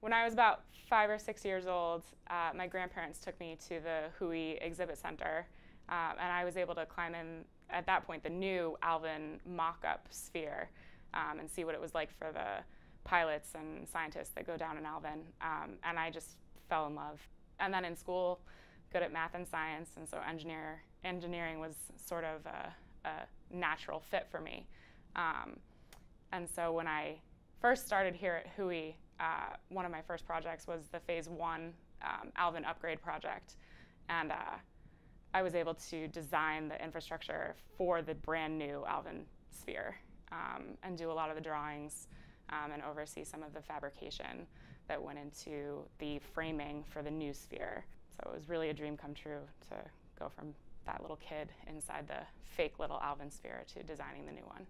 When I was about five or six years old, uh, my grandparents took me to the WHOI Exhibit Center, uh, and I was able to climb in, at that point, the new Alvin mock up sphere um, and see what it was like for the pilots and scientists that go down in Alvin. Um, and I just fell in love. And then in school, good at math and science, and so engineer, engineering was sort of a, a natural fit for me. Um, and so when I first started here at WHOI, uh, one of my first projects was the phase one um, Alvin upgrade project. And uh, I was able to design the infrastructure for the brand new Alvin sphere um, and do a lot of the drawings um, and oversee some of the fabrication that went into the framing for the new sphere. So it was really a dream come true to go from that little kid inside the fake little Alvin sphere to designing the new one.